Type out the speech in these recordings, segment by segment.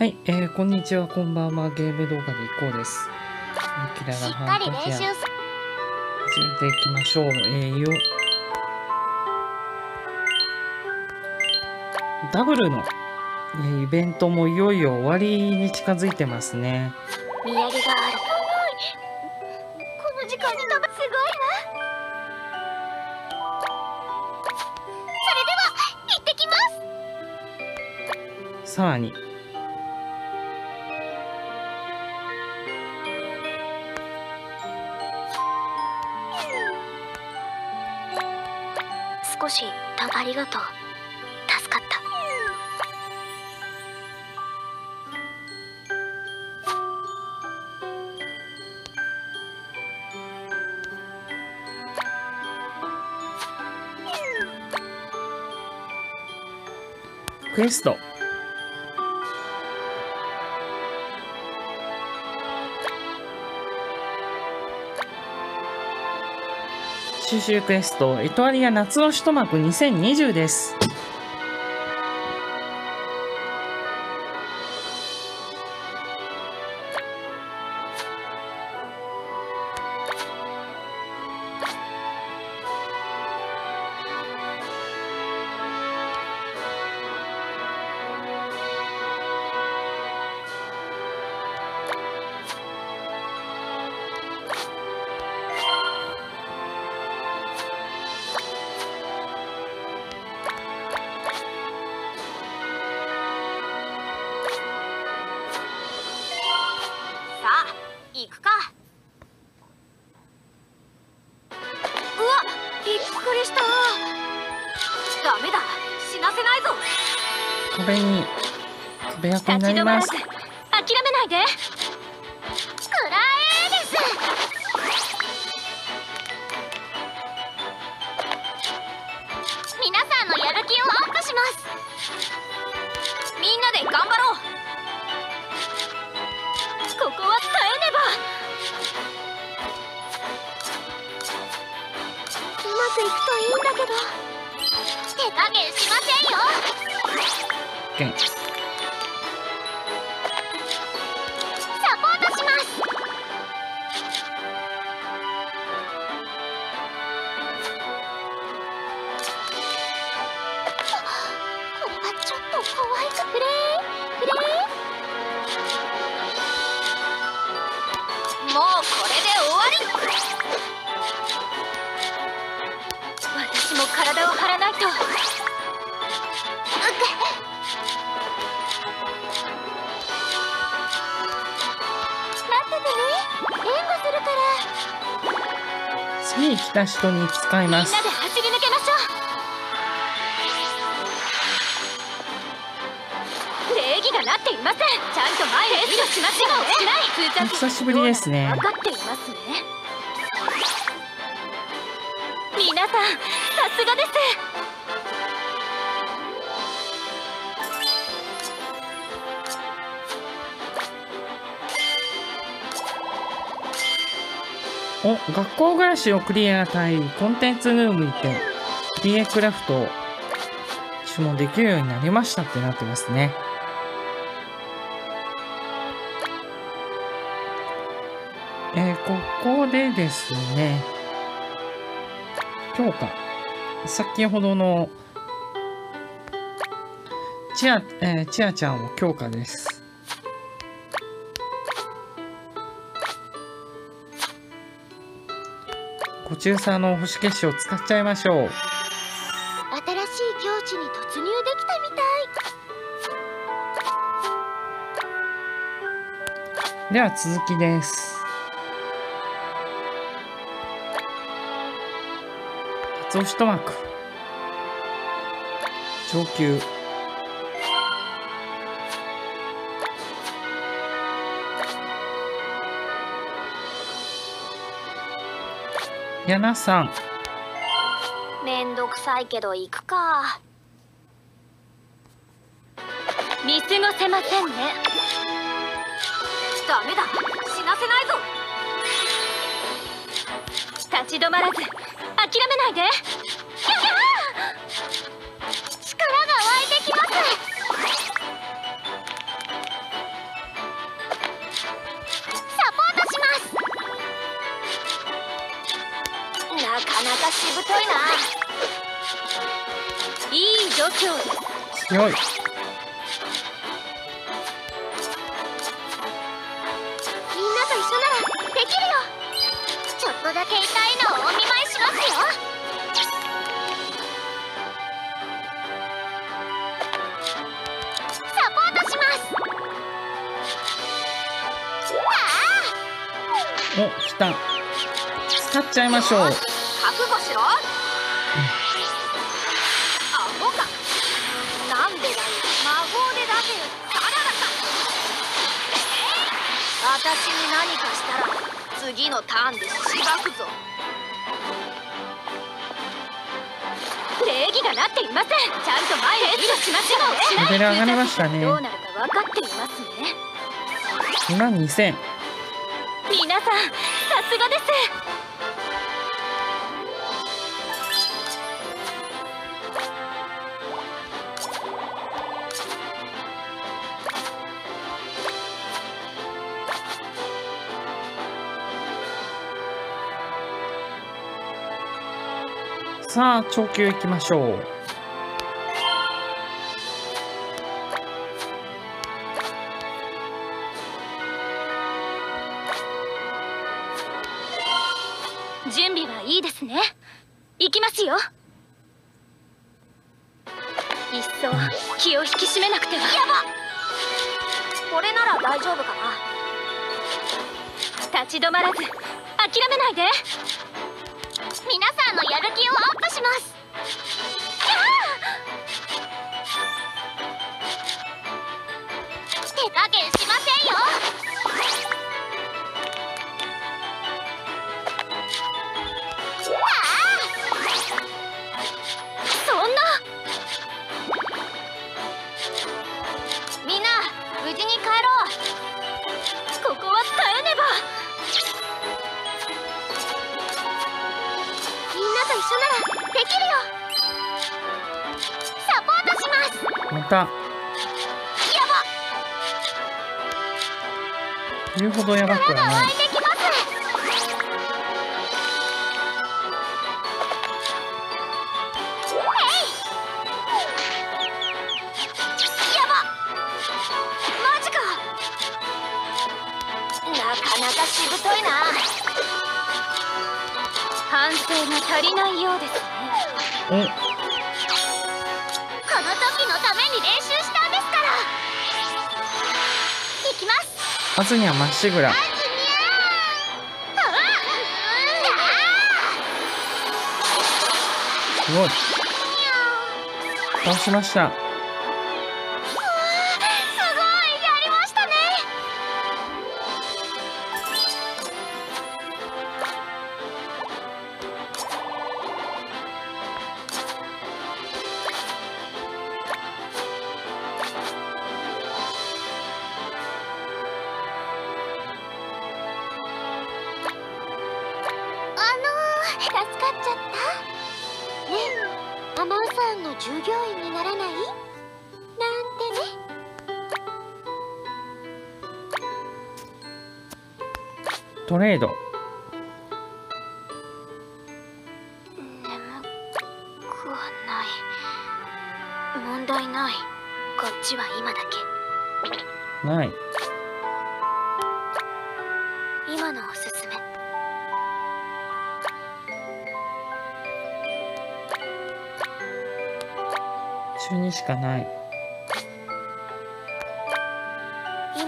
はい、えー、こんにちは、こんばんは、ゲーム動画でいこうです。キラしラっかり練習ハンタジアす始めていきましょう。えー、よ。ダブルの、えーイベントもいよいよ終わりに近づいてますね。土産があるこの時間に食べすごいわそれでは行ってきますさらに、したありがとう助かったクエスト。収集クエスト、エトアリア夏の一幕2020です。あ行くか。うわびっくりした。ダメだ。死なせないぞ。壁に、壁役になります。諦めないで。くらえです。皆さんのやる気をアップします。みんなで頑張ろう。ここはうまくいくといいんだけど。手加減しませんよ。た人に使いみんなでます。走り抜けましょう礼儀がなっていません。ちゃんと前へリードしましない。風久しぶりですね。分かっていますね。皆さんさすがですお、学校暮らしをクリアたいコンテンツルームにて、PA クラフトを注文できるようになりましたってなってますね。えーここでですね、強化。先ほどの、チア、えーチアちゃんを強化です。ご中佐の星結晶を使っちゃいましょう。新しい境地に突入できたみたいでは続きです。初押しと幕。上級。やなさん。めんどくさいけど行くか。見過ごせませんね。ダメだ。死なせないぞ。立ち止まらず。諦めないで。ぶといな。いい度胸。です強い。みんなと一緒ならできるよ。ちょっとだけ痛いのをお見舞いしますよ。サポートします。あお来た。使っちゃいましょう。あ覚悟しろ、アホか。なんでだよ。魔法で出せよただだか私に何かしたら次のターンでしばくぞ。礼儀がなっていません。ちゃんと前へリードしましょう。レベル上がりましたね。どうなるか分かっていますね。2万2000皆さんさすがですさあ長級行きましょう。準備はいいですね。行きますよ。一層気を引き締めなくては。やば。これなら大丈夫かな。立ち止まらず諦めないで皆さんのやる気をアップします。手加減しませんよ。そんな。みんな無事に帰ろう。ここサポートします。またや言うほどやばくばはない湧いてきますやばマジか。なかなかしぶといな。反省が足りないようですこの時のために練習したんですから。いきます。はずにはまっ。しぐらすごい。倒しましたアマンさんの従業員にならないなんてねトレード眠くはない。問題ない。こっちは今だけ。ない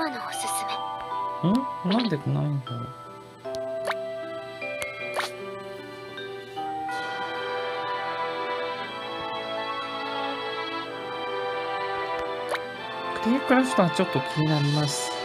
今のおすすめ。ん？なんでないんだろう？クリークラフトはちょっと気になります。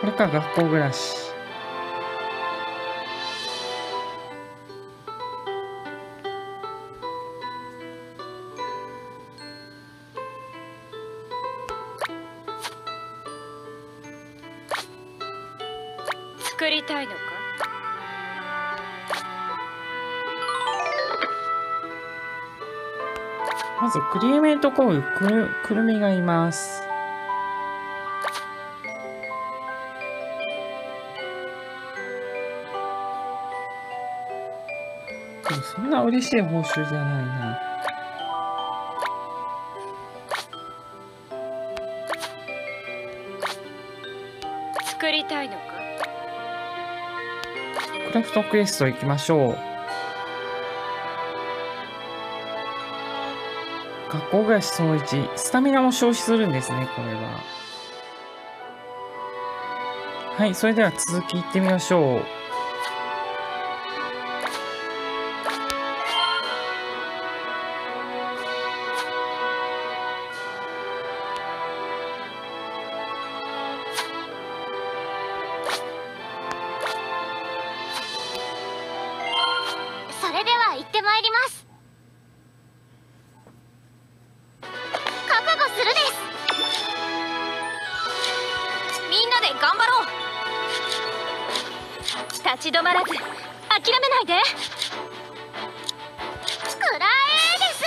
これか学校暮らし。作りたいのか？まずクリーメントコールくるみがいます。嬉しい報酬じゃないな。作りたいのか？クラフトクエスト行きましょう。学校暮らしその1スタミナも消費するんですねこれは。はいそれでは続き行ってみましょう行ってまいります。覚悟するです。みんなで頑張ろう。立ち止まらず諦めないで。くらえです。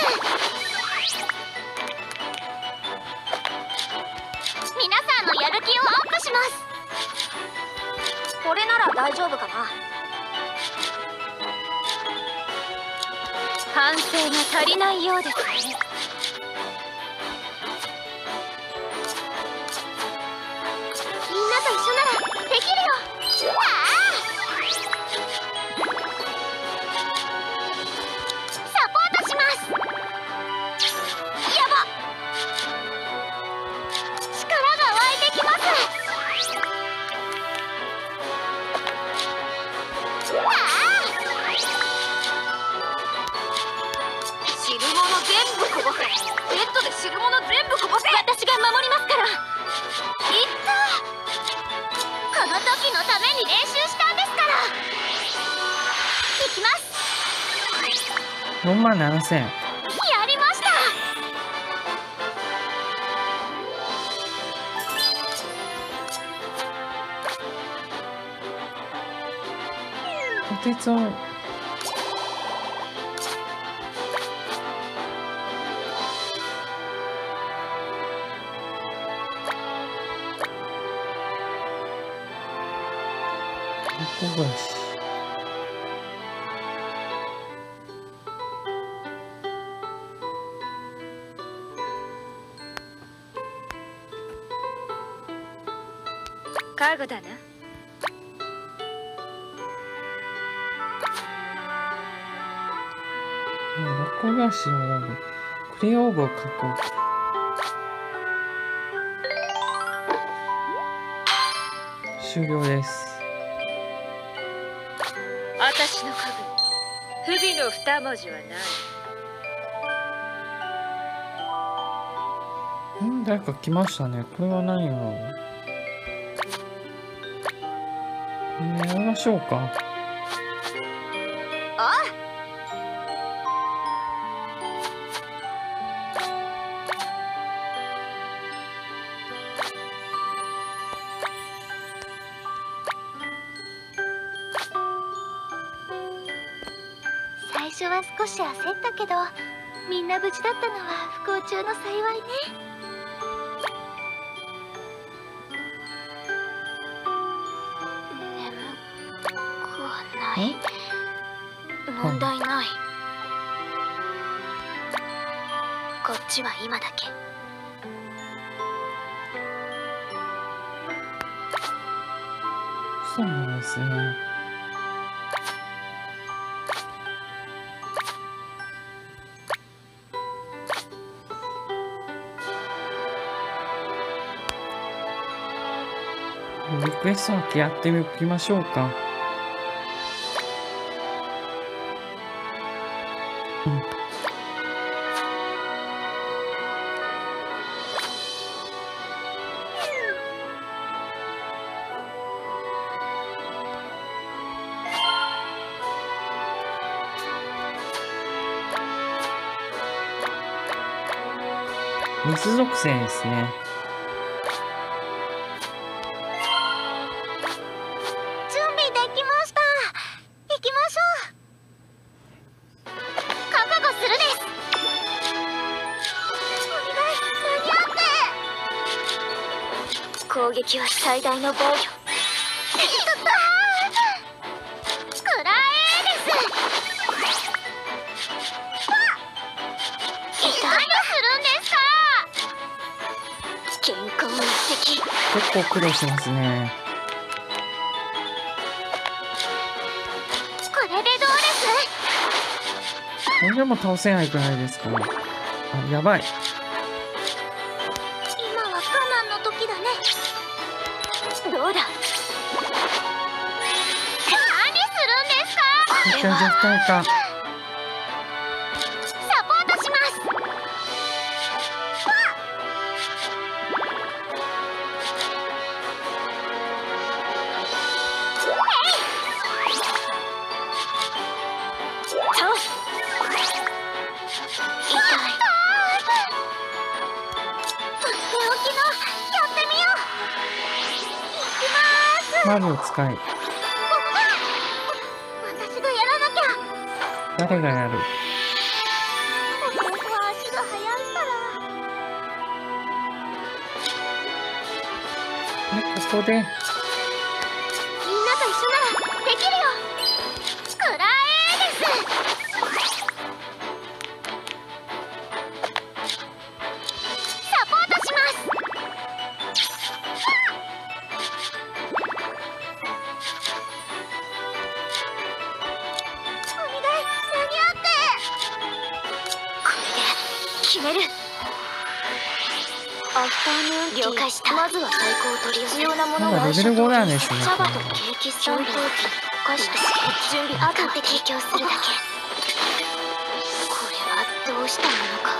皆さんのやる気をアップします。これなら大丈夫かな。反省が足りないようですね。4万7000やりました。こてつを学校暮らしのオーブクレオーブを書く終了です。私の家具。不備の二文字はない。ん誰か来ましたね。これは何やろやりましょうか。あ初は少し焦ったけどみんな無事だったのは不幸中の幸いね。眠くはない？問題ない。こっちは今だけ。そうなんですね。リクエストだけやってみきましょうか。うん。水属性ですね。攻撃は最大の防御くらえです何するんですか健康一滴結構苦労してますね。これでどうですこれでも倒せないくらいですからあやばい。か一回絶対かサポートします。倒す痛いとっておきのやってみよう。いきます。マ使い誰がやる。僕は足が速いから。でここでものはまだレベル5なんですね茶葉とケーキスタンドお菓子と準備あとで提供するだけ。これはどうしたものか。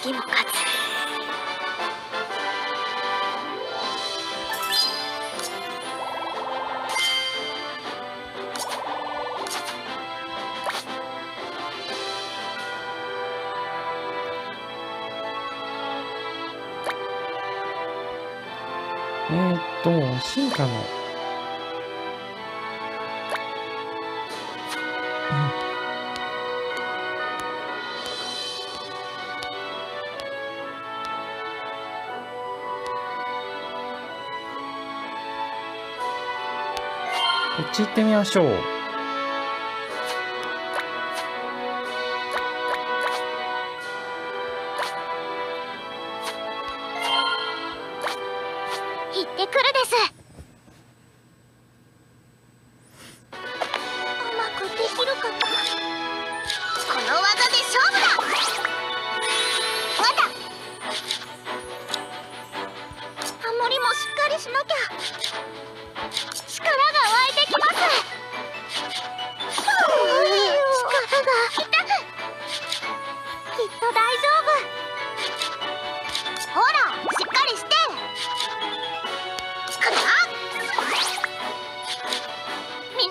次も勝進化の。こっち行ってみましょう。行ってくるです。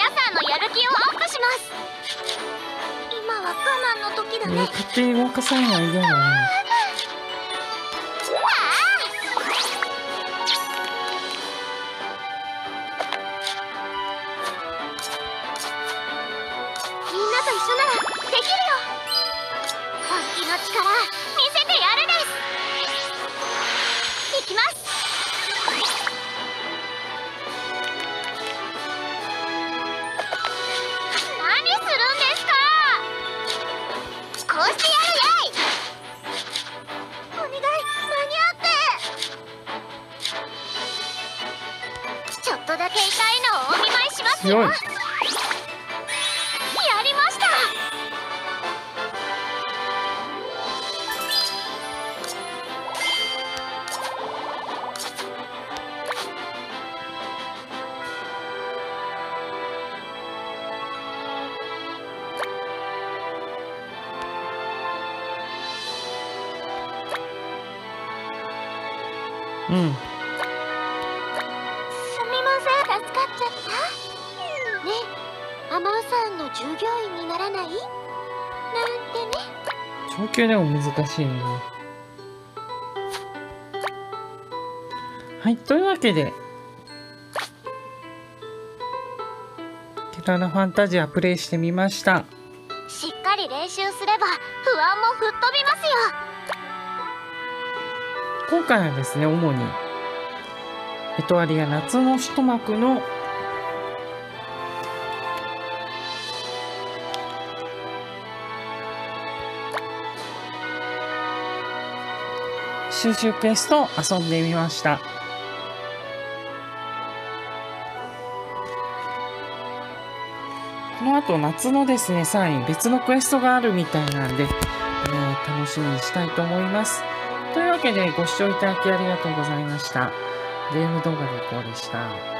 さんのやる気をアップします。今は我慢の時だね、勝手に動かさないでよねみんなと一緒ならできるよ。本気の力見せてやるです。いきます。ってちょっとだけ痛いのお見舞いしますよ。強い。級でも難しいねはいというわけでテララファンタジアプレイしてみました。しっかり練習すれば不安も吹っ飛びますよ。今回はですね、主に、エトワリア夏の一幕の収集クエストを遊んでみました。この後夏のですね、さらに別のクエストがあるみたいなんで、えー楽しみにしたいと思います。というわけでご視聴いただきありがとうございました。ゲーム動画でこうでした。